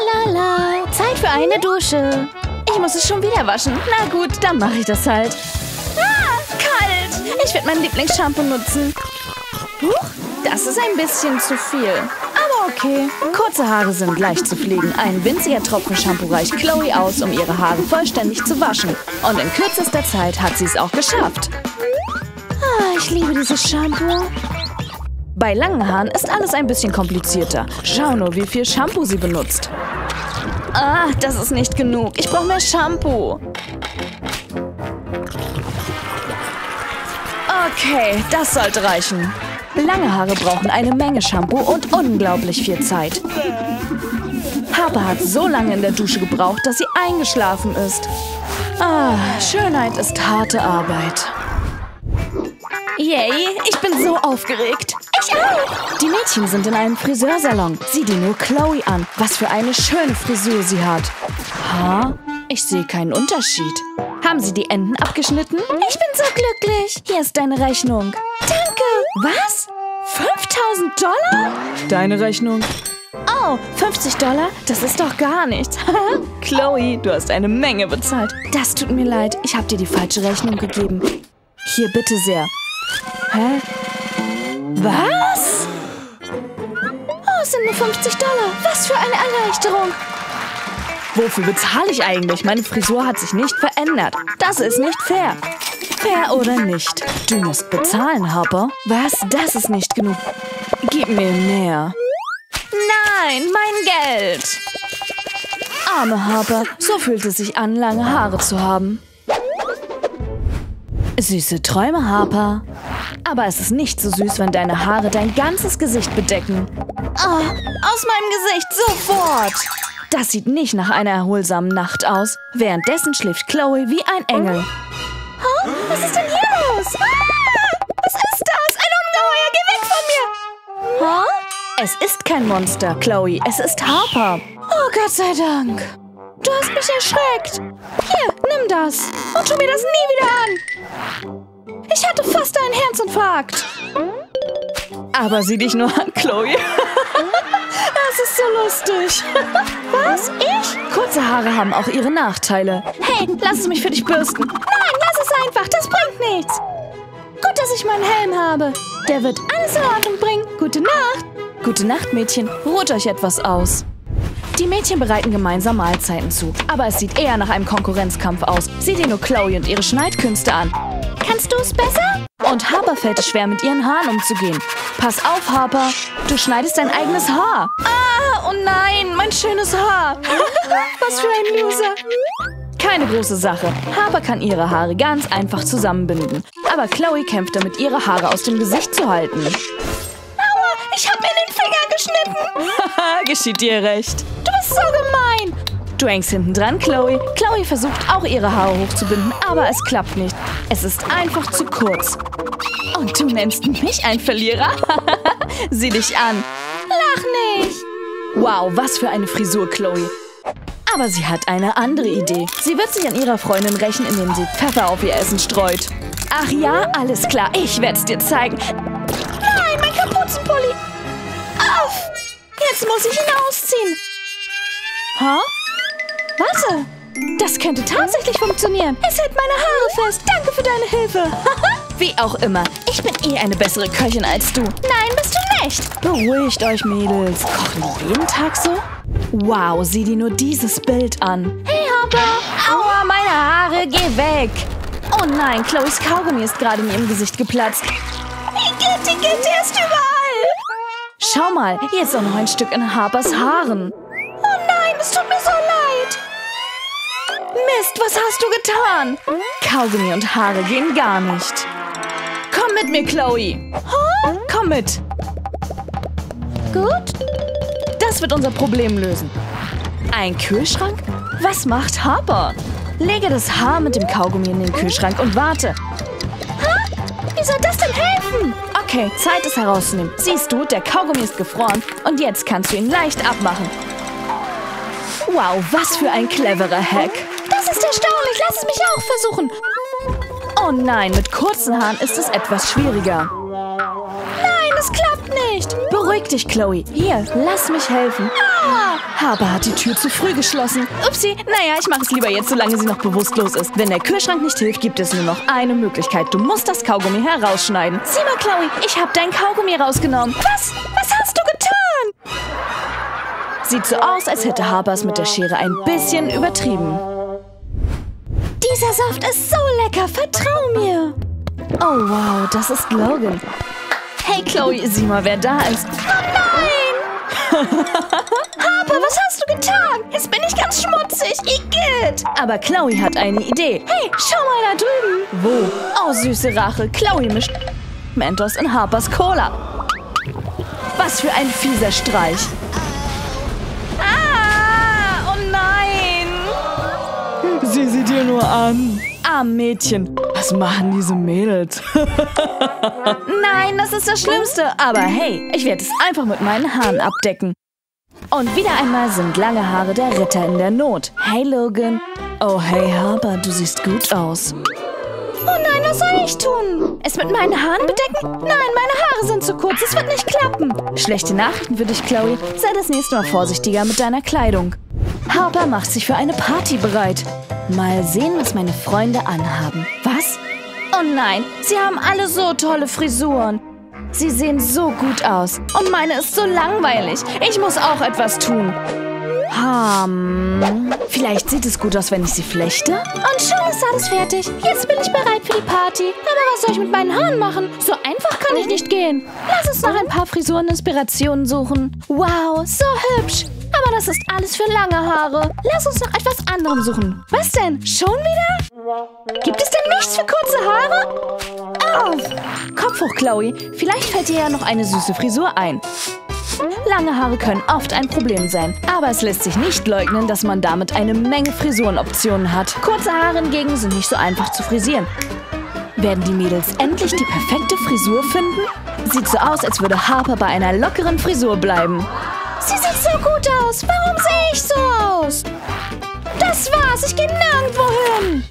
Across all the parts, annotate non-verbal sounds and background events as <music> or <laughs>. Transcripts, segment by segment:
Lalala, Zeit für eine Dusche. Ich muss es schon wieder waschen. Na gut, dann mache ich das halt. Ah, kalt. Ich werde mein Lieblingsshampoo nutzen. Huch, das ist ein bisschen zu viel. Aber okay. Kurze Haare sind leicht zu pflegen. Ein winziger Tropfen Shampoo reicht Chloe aus, um ihre Haare vollständig zu waschen. Und in kürzester Zeit hat sie es auch geschafft. Ah, ich liebe dieses Shampoo. Bei langen Haaren ist alles ein bisschen komplizierter. Schau nur, wie viel Shampoo sie benutzt. Ah, das ist nicht genug. Ich brauche mehr Shampoo. Okay, das sollte reichen. Lange Haare brauchen eine Menge Shampoo und unglaublich viel Zeit. Harper hat so lange in der Dusche gebraucht, dass sie eingeschlafen ist. Ah, Schönheit ist harte Arbeit. Yay, ich bin so aufgeregt. Auch. Die Mädchen sind in einem Friseursalon. Sieh dir nur Chloe an. Was für eine schöne Frisur sie hat. Ha? Ich sehe keinen Unterschied. Haben sie die Enden abgeschnitten? Ich bin so glücklich. Hier ist deine Rechnung. Danke. Was? 5000 Dollar? Deine Rechnung. Oh, 50 Dollar? Das ist doch gar nichts. <laughs> Chloe, du hast eine Menge bezahlt. Das tut mir leid. Ich habe dir die falsche Rechnung gegeben. Hier, bitte sehr. Hä? Was? Oh, es sind nur 50 Dollar. Was für eine Erleichterung. Wofür bezahle ich eigentlich? Meine Frisur hat sich nicht verändert. Das ist nicht fair. Fair oder nicht? Du musst bezahlen, Harper. Was? Das ist nicht genug. Gib mir mehr. Nein, mein Geld. Arme Harper, so fühlt es sich an, lange Haare zu haben. Süße Träume, Harper. Aber es ist nicht so süß, wenn deine Haare dein ganzes Gesicht bedecken. Oh, aus meinem Gesicht, sofort! Das sieht nicht nach einer erholsamen Nacht aus. Währenddessen schläft Chloe wie ein Engel. Oh, was ist denn hier los? Ah, was ist das? Ein Ungeheuer, geh weg von mir! Huh? Es ist kein Monster, Chloe. Es ist Harper. Oh, Gott sei Dank. Du hast mich erschreckt. Hier, nimm das. Und tu mir das nie wieder an. Ich hatte fast einen Herzinfarkt. Aber sieh dich nur an, Chloe. <laughs> Das ist so lustig. <laughs> Was? Ich? Kurze Haare haben auch ihre Nachteile. Hey, lass es mich für dich bürsten. Nein, lass es einfach. Das bringt nichts. Gut, dass ich meinen Helm habe. Der wird alles in Ordnung bringen. Gute Nacht. Gute Nacht, Mädchen. Ruht euch etwas aus. Die Mädchen bereiten gemeinsam Mahlzeiten zu. Aber es sieht eher nach einem Konkurrenzkampf aus. Sieh dir nur Chloe und ihre Schneidkünste an. Kannst du es besser? Und Harper fällt es schwer, mit ihren Haaren umzugehen. Pass auf, Harper. Du schneidest dein eigenes Haar. Ah, oh nein, mein schönes Haar. <laughs> Was für ein Loser. Keine große Sache. Harper kann ihre Haare ganz einfach zusammenbinden. Aber Chloe kämpft damit, ihre Haare aus dem Gesicht zu halten. Aua, ich hab mir den Finger geschnitten. Haha, <laughs> geschieht dir recht. Du bist so gemein. Du hängst hinten dran, Chloe. Chloe versucht auch ihre Haare hochzubinden, aber es klappt nicht. Es ist einfach zu kurz. Und du nennst mich ein Verlierer? <laughs> Sieh dich an. Lach nicht. Wow, was für eine Frisur, Chloe. Aber sie hat eine andere Idee. Sie wird sich an ihrer Freundin rächen, indem sie Pfeffer auf ihr Essen streut. Ach ja, alles klar, ich werde es dir zeigen. Nein, mein Kapuzenpulli. Auf! Jetzt muss ich ihn ausziehen. Hä? Warte. Das könnte tatsächlich funktionieren. Es hält meine Haare fest. Danke für deine Hilfe. <laughs> Wie auch immer. Ich bin eh eine bessere Köchin als du. Nein, bist du nicht. Beruhigt euch, Mädels. Kochen die jeden Tag so? Wow, sieh dir nur dieses Bild an. Hey, Hopper. Aua, meine Haare. Geh weg. Oh nein, Chloes Kaugummi ist gerade in ihrem Gesicht geplatzt. Igitt, Igitt, der ist überall. Schau mal, hier ist auch noch ein Stück in Harpers Haaren. Mist, was hast du getan? Kaugummi und Haare gehen gar nicht. Komm mit mir, Chloe. Komm mit. Gut. Das wird unser Problem lösen. Ein Kühlschrank? Was macht Harper? Lege das Haar mit dem Kaugummi in den Kühlschrank und warte. Hä? Wie soll das denn helfen? Okay, Zeit es herauszunehmen. Siehst du, der Kaugummi ist gefroren und jetzt kannst du ihn leicht abmachen. Wow, was für ein cleverer Hack. Das ist erstaunlich. Lass es mich auch versuchen. Oh nein, mit kurzen Haaren ist es etwas schwieriger. Nein, es klappt nicht. Beruhig dich, Chloe. Hier, lass mich helfen. Ah, Harper hat die Tür zu früh geschlossen. Upsi, naja, ich mache es lieber jetzt, solange sie noch bewusstlos ist. Wenn der Kühlschrank nicht hilft, gibt es nur noch eine Möglichkeit. Du musst das Kaugummi herausschneiden. Sieh mal, Chloe, ich habe dein Kaugummi rausgenommen. Was? Was hast du getan? Sieht so aus, als hätte Harper es mit der Schere ein bisschen übertrieben. Dieser Saft ist so lecker, vertrau mir. Oh wow, das ist Logan. Hey Chloe, sieh mal, wer da ist. Oh nein! <laughs> Harper, was hast du getan? Jetzt bin ich ganz schmutzig. Igitt! Aber Chloe hat eine Idee. Hey, schau mal da drüben. Wo? Oh, süße Rache. Chloe mischt Mentos in Harpers Cola. Was für ein fieser Streich. Sie dir nur an. Arm Mädchen. Was machen diese Mädels? <laughs> Nein, das ist das Schlimmste. Aber hey, ich werde es einfach mit meinen Haaren abdecken. Und wieder einmal sind lange Haare der Ritter in der Not. Hey Logan. Oh hey Harper, du siehst gut aus. Oh nein, was soll ich tun? Es mit meinen Haaren bedecken? Nein, meine Haare sind zu kurz, es wird nicht klappen. Schlechte Nachrichten für dich, Chloe. Sei das nächste Mal vorsichtiger mit deiner Kleidung. Harper macht sich für eine Party bereit. Mal sehen, was meine Freunde anhaben. Was? Oh nein, sie haben alle so tolle Frisuren. Sie sehen so gut aus. Und meine ist so langweilig. Ich muss auch etwas tun. Hm. Vielleicht sieht es gut aus, wenn ich sie flechte. Und schon ist alles fertig. Jetzt bin ich bereit für die Party. Aber was soll ich mit meinen Haaren machen? So einfach kann ich nicht gehen. Lass uns noch ein paar Frisuren-Inspirationen suchen. Wow, so hübsch. Aber das ist alles für lange Haare. Lass uns nach etwas anderem suchen. Was denn? Schon wieder? Gibt es denn nichts für kurze Haare? Auf! Kopf hoch, Chloe. Vielleicht fällt dir ja noch eine süße Frisur ein. Lange Haare können oft ein Problem sein, aber es lässt sich nicht leugnen, dass man damit eine Menge Frisurenoptionen hat. Kurze Haare hingegen sind nicht so einfach zu frisieren. Werden die Mädels endlich die perfekte Frisur finden? Sieht so aus, als würde Harper bei einer lockeren Frisur bleiben. Sie sieht so gut aus. Warum sehe ich so aus? Das war's. Ich gehe nirgendwo hin.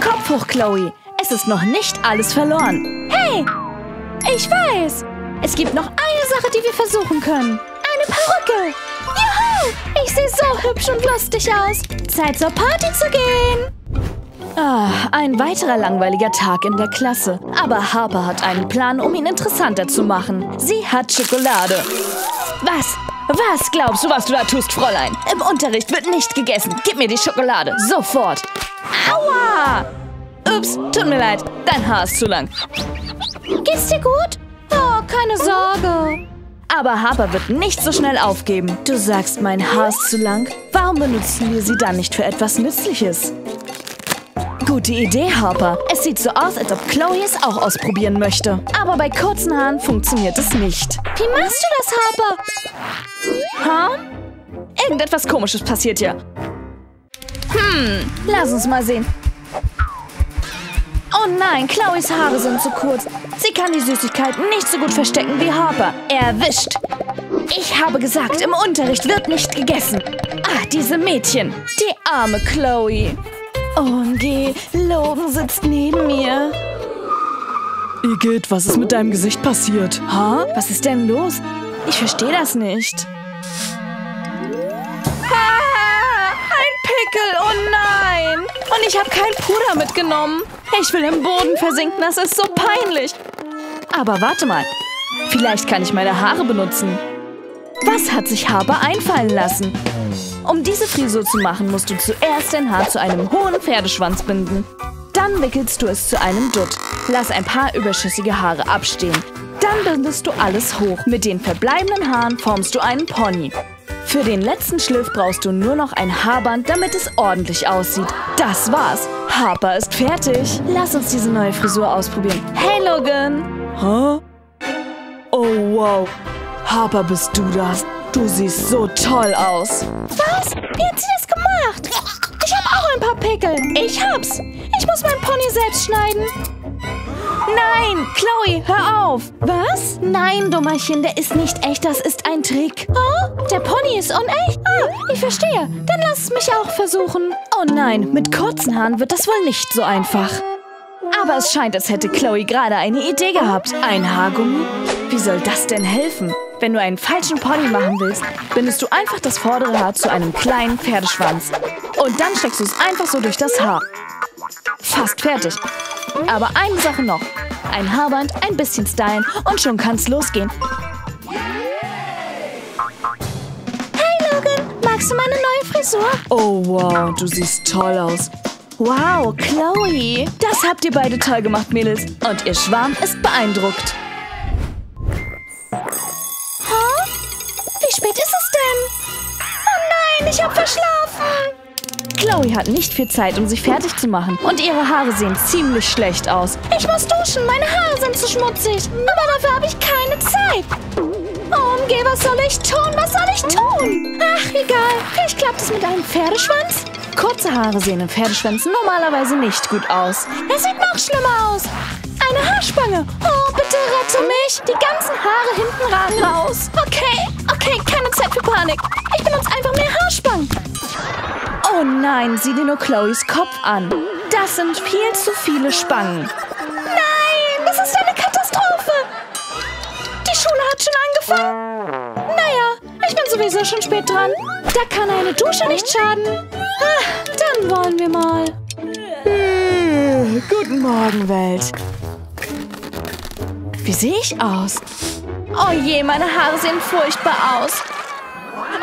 Kopf hoch, Chloe. Es ist noch nicht alles verloren. Hey, ich weiß. Es gibt noch eine Sache, die wir versuchen können. Eine Perücke. Juhu! Ich sehe so hübsch und lustig aus. Zeit zur Party zu gehen. Ah, ein weiterer langweiliger Tag in der Klasse. Aber Harper hat einen Plan, um ihn interessanter zu machen. Sie hat Schokolade. Was? Was glaubst du, was du da tust, Fräulein? Im Unterricht wird nicht gegessen. Gib mir die Schokolade. Sofort. Aua! Ups, tut mir leid. Dein Haar ist zu lang. Geht's dir gut? Keine Sorge. Aber Harper wird nicht so schnell aufgeben. Du sagst, mein Haar ist zu lang? Warum benutzen wir sie dann nicht für etwas Nützliches? Gute Idee, Harper. Es sieht so aus, als ob Chloe es auch ausprobieren möchte. Aber bei kurzen Haaren funktioniert es nicht. Wie machst du das, Harper? Ha? Irgendetwas Komisches passiert hier. Hm, lass uns mal sehen. Oh nein, Chloes Haare sind zu kurz. Sie kann die Süßigkeiten nicht so gut verstecken wie Harper. Erwischt. Ich habe gesagt, im Unterricht wird nicht gegessen. Ah, diese Mädchen. Die arme Chloe. OMG, Logan sitzt neben mir. Igitt, was ist mit deinem Gesicht passiert? Ha? Was ist denn los? Ich verstehe das nicht. Ah, ein Pickel, oh nein. Und ich habe kein Puder mitgenommen. Ich will im Boden versinken, das ist so peinlich. Aber warte mal, vielleicht kann ich meine Haare benutzen. Was hat sich Harper einfallen lassen? Um diese Frisur zu machen, musst du zuerst dein Haar zu einem hohen Pferdeschwanz binden. Dann wickelst du es zu einem Dutt. Lass ein paar überschüssige Haare abstehen. Dann bindest du alles hoch. Mit den verbleibenden Haaren formst du einen Pony. Für den letzten Schliff brauchst du nur noch ein Haarband, damit es ordentlich aussieht. Das war's. Harper ist fertig. Lass uns diese neue Frisur ausprobieren. Hey, Logan. Hä? Oh, wow. Harper, bist du das? Du siehst so toll aus. Was? Wie hat sie das gemacht? Ich habe auch ein paar Pickel. Ich hab's. Ich muss mein Pony selbst schneiden. Nein, Chloe, hör auf. Was? Nein, Dummerchen, der ist nicht echt, das ist ein Trick. Oh, der Pony ist unecht? Ah, ich verstehe. Dann lass es mich auch versuchen. Oh nein, mit kurzen Haaren wird das wohl nicht so einfach. Aber es scheint, als hätte Chloe gerade eine Idee gehabt. Ein Haargummi? Wie soll das denn helfen? Wenn du einen falschen Pony machen willst, bindest du einfach das vordere Haar zu einem kleinen Pferdeschwanz. Und dann steckst du es einfach so durch das Haar. Fast fertig. Aber eine Sache noch. Ein Haarband, ein bisschen stylen und schon kann's losgehen. Hey Logan, magst du meine neue Frisur? Oh wow, du siehst toll aus. Wow, Chloe. Das habt ihr beide toll gemacht, Mädels. Und ihr Schwarm ist beeindruckt. Huh? Wie spät ist es denn? Oh nein, ich hab verschlafen. Chloe hat nicht viel Zeit, um sich fertig zu machen. Und ihre Haare sehen ziemlich schlecht aus. Ich muss duschen, meine Haare sind zu schmutzig. Aber dafür habe ich keine Zeit. OMG, was soll ich tun? Was soll ich tun? Ach, egal. Vielleicht klappt es mit einem Pferdeschwanz. Kurze Haare sehen in Pferdeschwänzen normalerweise nicht gut aus. Es sieht noch schlimmer aus. Eine Haarspange. Oh, bitte rette mich. Die ganzen Haare hinten ragen raus. Okay, okay, keine Zeit für Panik. Ich benutze einfach mehr Haarspangen. Oh nein, sieh dir nur Chloes Kopf an. Das sind viel zu viele Spangen. Nein, das ist eine Katastrophe. Die Schule hat schon angefangen. Naja, ich bin sowieso schon spät dran. Da kann eine Dusche nicht schaden. Ah, dann wollen wir mal. Hm, guten Morgen, Welt. Wie sehe ich aus? Oh je, meine Haare sehen furchtbar aus.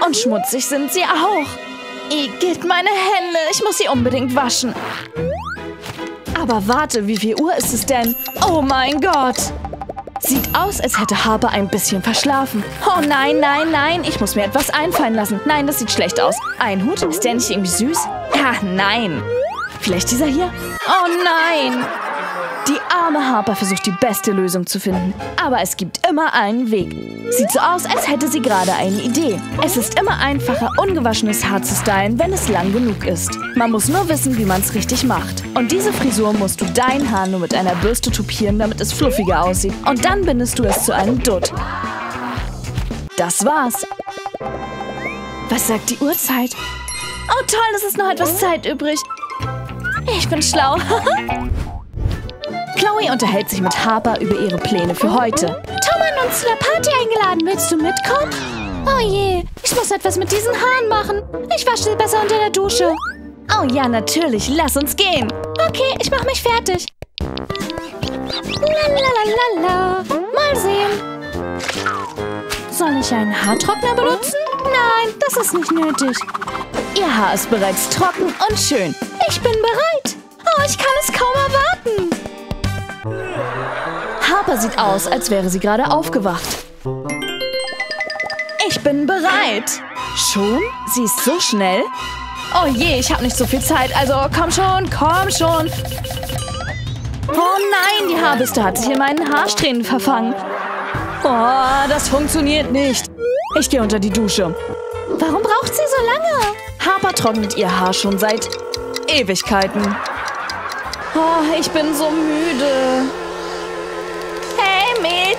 Und schmutzig sind sie auch. Igitt, meine Hände. Ich muss sie unbedingt waschen. Aber warte, wie viel Uhr ist es denn? Oh mein Gott. Sieht aus, als hätte Harper ein bisschen verschlafen. Oh nein, nein, nein. Ich muss mir etwas einfallen lassen. Nein, das sieht schlecht aus. Ein Hut? Ist der nicht irgendwie süß? Ja, nein. Vielleicht dieser hier? Oh nein. Arme Harper versucht die beste Lösung zu finden. Aber es gibt immer einen Weg. Sieht so aus, als hätte sie gerade eine Idee. Es ist immer einfacher, ungewaschenes Haar zu stylen, wenn es lang genug ist. Man muss nur wissen, wie man es richtig macht. Und diese Frisur musst du dein Haar nur mit einer Bürste tupieren, damit es fluffiger aussieht. Und dann bindest du es zu einem Dutt. Das war's. Was sagt die Uhrzeit? Oh toll, es ist noch etwas Zeit übrig. Ich bin schlau. <laughs> Chloe unterhält sich mit Harper über ihre Pläne für heute. Tom hat uns zu der Party eingeladen. Willst du mitkommen? Oh je, ich muss etwas mit diesen Haaren machen. Ich wasche sie besser unter der Dusche. Oh ja, natürlich. Lass uns gehen. Okay, ich mache mich fertig. Lalalala. Mal sehen. Soll ich einen Haartrockner benutzen? Nein, das ist nicht nötig. Ihr Haar ist bereits trocken und schön. Ich bin bereit. Oh, ich kann es kaum erwarten. Harper sieht aus, als wäre sie gerade aufgewacht. Ich bin bereit. Schon? Sie ist so schnell? Oh je, ich habe nicht so viel Zeit. Also komm schon, komm schon. Oh nein, die Haarbürste hat sich in meinen Haarsträhnen verfangen. Oh, das funktioniert nicht. Ich gehe unter die Dusche. Warum braucht sie so lange? Harper trocknet ihr Haar schon seit Ewigkeiten. Oh, ich bin so müde.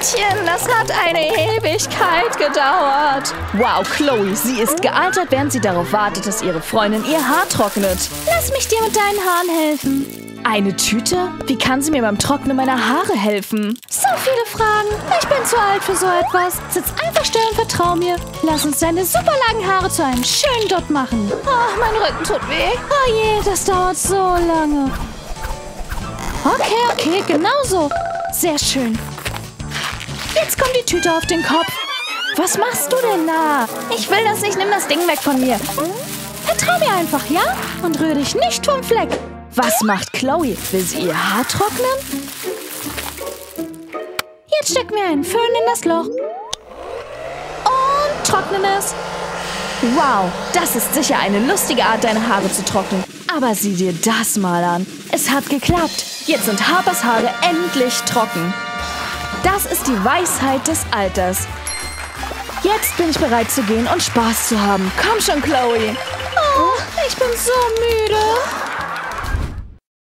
Mädchen, das hat eine Ewigkeit gedauert. Wow, Chloe, sie ist gealtert, während sie darauf wartet, dass ihre Freundin ihr Haar trocknet. Lass mich dir mit deinen Haaren helfen. Eine Tüte? Wie kann sie mir beim Trocknen meiner Haare helfen? So viele Fragen. Ich bin zu alt für so etwas. Sitz einfach still und vertrau mir. Lass uns deine super langen Haare zu einem schönen Dutt machen. Oh, mein Rücken tut weh. Oh je, das dauert so lange. Okay, okay, genau so. Sehr schön. Jetzt kommt die Tüte auf den Kopf. Was machst du denn da? Ich will das nicht. Nimm das Ding weg von mir. Vertrau mir einfach, ja? Und rühre dich nicht vom Fleck. Was macht Chloe? Will sie ihr Haar trocknen? Jetzt stecken wir einen Föhn in das Loch. Und trocknen es. Wow, das ist sicher eine lustige Art, deine Haare zu trocknen. Aber sieh dir das mal an. Es hat geklappt. Jetzt sind Harpers Haare endlich trocken. Das ist die Weisheit des Alters. Jetzt bin ich bereit zu gehen und Spaß zu haben. Komm schon, Chloe. Oh, ich bin so müde.